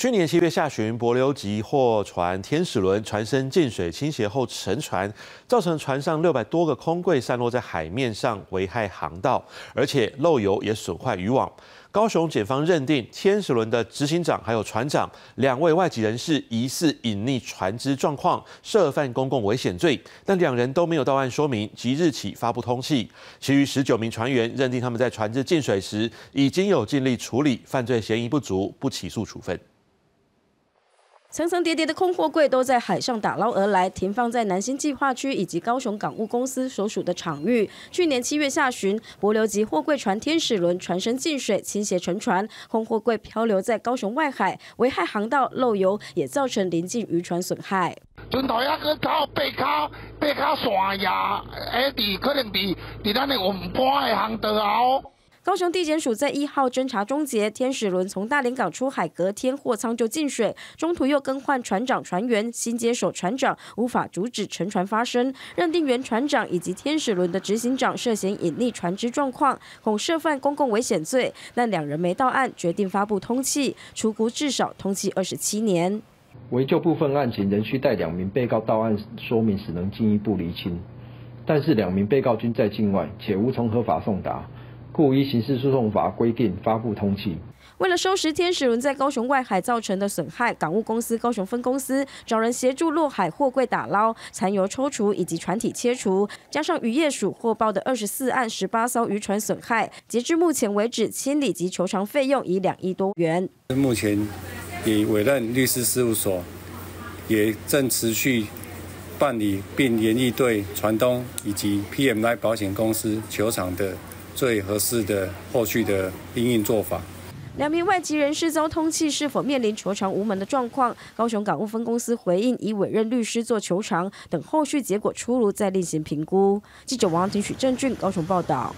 去年七月下旬，柏流级货船天使轮船身进水倾斜后沉船，造成船上六百多个空柜散落在海面上，危害航道，而且漏油也损坏渔网。高雄检方认定天使轮的执行长还有船长两位外籍人士疑似隐匿船只状况，涉犯公共危险罪，但两人都没有到案说明，即日起发布通气。其余十九名船员认定他们在船只进水时已经有尽力处理，犯罪嫌疑不足，不起诉处分。层层叠叠的空货柜都在海上打捞而来，停放在南新计划区以及高雄港务公司所属的场域。去年七月下旬，柏流级货柜船天使轮船身进水倾斜沉船，空货柜漂流在高雄外海，危害航道漏油，也造成临近渔船损害。船头遐个靠八卡八卡线呀，诶，伫可能伫伫咱的运搬的航道后。高雄地检署在一号侦查终结，天使轮从大连港出海，隔天货舱就进水，中途又更换船长、船员，新接手船长无法阻止沉船发生，认定原船长以及天使轮的执行长涉嫌隐匿船只状况，恐涉犯公共危险罪，但两人没到案，决定发布通缉，出估至少通缉二十七年。为就部分案情仍需待两名被告到案说明时，能进一步厘清。但是两名被告均在境外，且无从合法送达。故依刑事诉讼法规定发布通缉。为了收拾天使轮在高雄外海造成的损害，港务公司高雄分公司找人协助落海货柜打捞、残油抽除以及船体切除，加上渔业署获报的二十四案十八艘渔船损害，截至目前为止，清理及求偿费用已两亿多元。目前已委任律师事务所，也正持续办理，并联谊对船东以及 PMI 保险公司求偿的。最合适的后续的应运做法。两名外籍人士遭通气，是否面临求偿无门的状况？高雄港务分公司回应，已委任律师做求偿，等后续结果出炉再另行评估。记者王婷许正俊高雄报道。